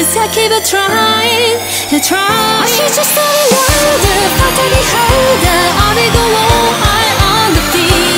I keep it trying, trying. I should just stay wonder, I louder, fight harder. I'll be the one on the undefeated.